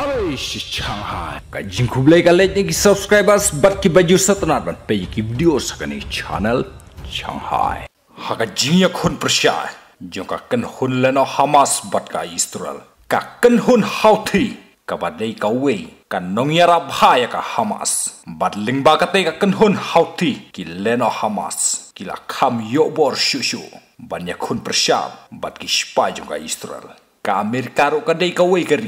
Si Shanghai. Ka jingku blay ka let ni subscribers bat ki baju satnat ban pe ki video sa kani channel Shanghai. Ha ka jingya khun prasya. Jong ka kan hun leno Hamas bat ka Israel. Ka kan hun hauthi ka bat dei ka wei ka nongyara bhaya ka Hamas. Bat lingba ka te ka kan hun hauthi ki leno Hamas. Kila kham yo bor shushu. Banya khun prasya bat ki jong ka Israel. Ka Amerika ro ka dei ka wei ka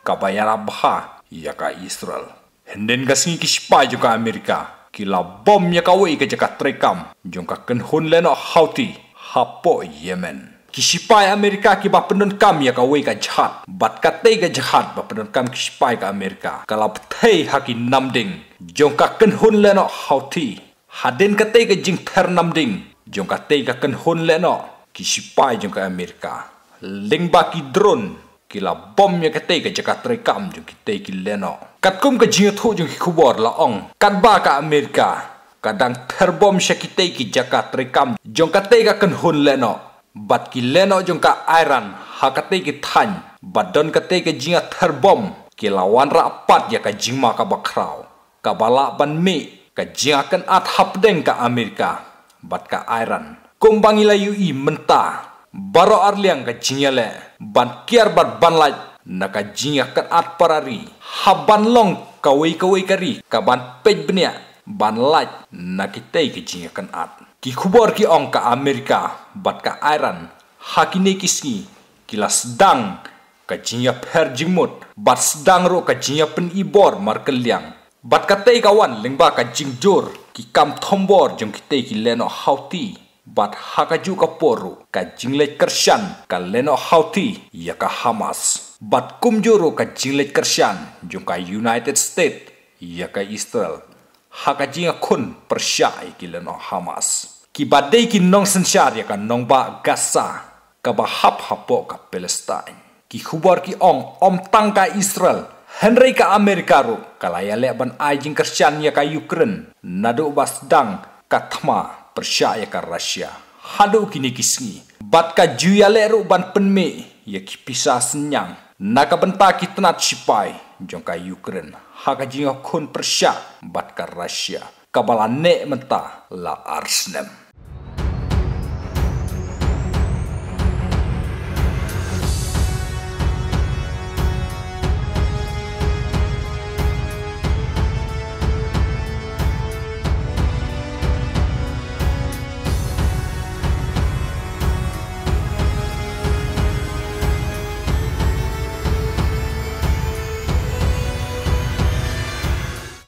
ri kabayara baha ya ka Israel. Henden ka singi kispa jo ka Amerika. Kila bom ya ka ka jaka trekam. Jong ka kenhun leno hauti. Hapo Yemen. Kispa Amerika ki ba kam ya ka wei ka jahat. Bat ka te ka jahat ba kam kispa ka Amerika. Kala ptei haki namding. Jong ka kenhun leno hauti. Haden ka te ka jing ter namding. Jong ka te ka kenhun leno. Kispa jong ka Amerika. Lingba ki drone kila bom ya kate ka jaka trekam jung kite ki leno. Kat kum ka jinga thu jung khubor la ong. Kat ba ka amerika. Kadang terbom sha kite ki jaka trekam jung kate ka kan hun leno. Bat ki leno jung ka iran ha kate ki than badon kate ka jinga terbom kila wan ra pat ya ka jingma ka bakrau. Ka bala ban mi ka jinga kan at hapdeng ka amerika. Bat ka iran. Kumbang ila yu i mentah baro arliang ka jinyale ban kiar bat ban laj naka jinya kat at parari haban long kawai kawai kari ka ban pej benia. Ban laj nakitei ke jinya kan at. Ki khubor ki ong ka amerika. Bat ka iran. Hakine kiski kila sedang ka jinya per jingmut bat sedang ro ka jinya pen ibor markeliang bat ka tei kawan lengba ka jingjur ki kam thombor jong kitei ki leno hauti bat hakaju ka poru ka jingle kershan ka leno hauti ya ka hamas. Bat kumjuru ka jingle kershan jung ka united state ya ka israel. Hakaji nga khun persya ki leno hamas. Ki badai ki nong sensyar ya ka nong ba gaza ka ba hap hapo ka palestine. Ki khubar ki ong om tang ka israel Henry ka Amerika ru kalaya le ban ajing kersyan ya ka Ukraine. Nadu bas dang kathma percaya ka Rusia. Hadu kini kisngi. Bat ka juya leru ban penme ya ki senyang. Naka benta ki tenat sipai jong ka Ukraine. Haka jinga kun persia bat Rusia. Kabala ne menta la arsnem.